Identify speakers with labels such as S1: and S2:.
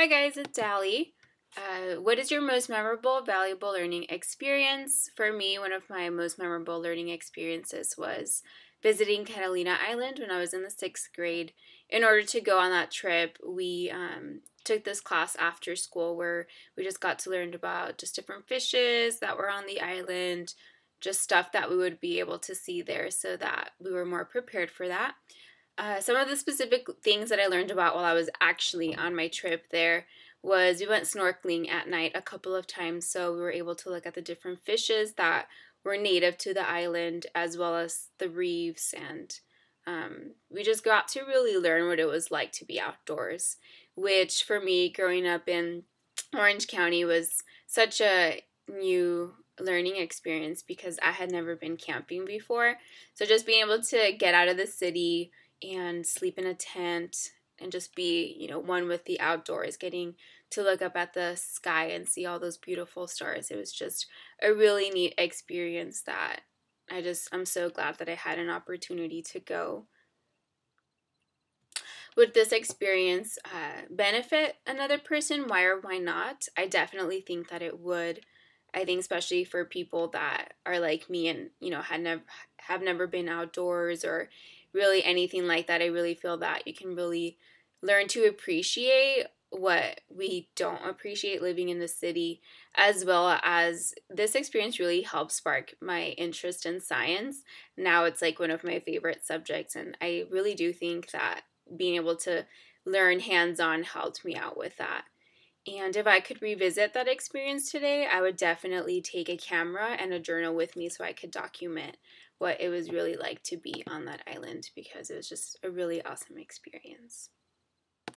S1: Hi guys, it's Allie. Uh, what is your most memorable, valuable learning experience? For me, one of my most memorable learning experiences was visiting Catalina Island when I was in the sixth grade. In order to go on that trip, we um, took this class after school where we just got to learn about just different fishes that were on the island, just stuff that we would be able to see there so that we were more prepared for that. Uh, some of the specific things that I learned about while I was actually on my trip there was we went snorkeling at night a couple of times, so we were able to look at the different fishes that were native to the island as well as the reefs, and um, we just got to really learn what it was like to be outdoors, which for me, growing up in Orange County, was such a new learning experience because I had never been camping before. So just being able to get out of the city, and sleep in a tent and just be, you know, one with the outdoors, getting to look up at the sky and see all those beautiful stars. It was just a really neat experience that I just, I'm so glad that I had an opportunity to go. Would this experience uh, benefit another person? Why or why not? I definitely think that it would. I think especially for people that are like me and you know had never have never been outdoors or really anything like that. I really feel that you can really learn to appreciate what we don't appreciate living in the city, as well as this experience really helped spark my interest in science. Now it's like one of my favorite subjects, and I really do think that being able to learn hands on helped me out with that. And if I could revisit that experience today, I would definitely take a camera and a journal with me so I could document what it was really like to be on that island because it was just a really awesome experience.